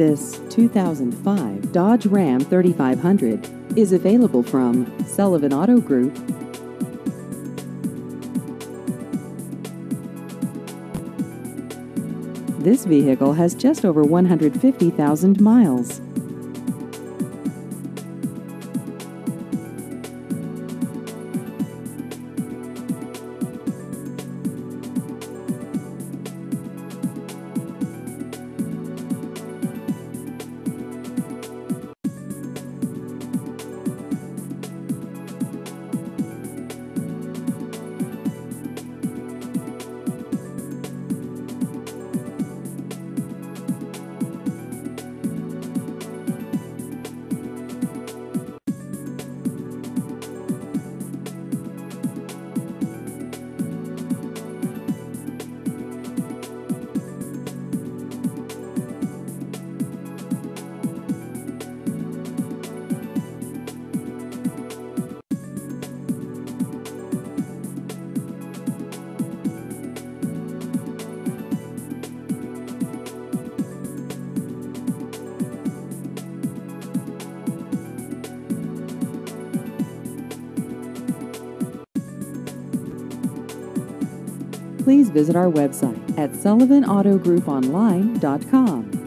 This 2005 Dodge Ram 3500 is available from Sullivan Auto Group. This vehicle has just over 150,000 miles. Please visit our website at sullivanautogrouponline.com.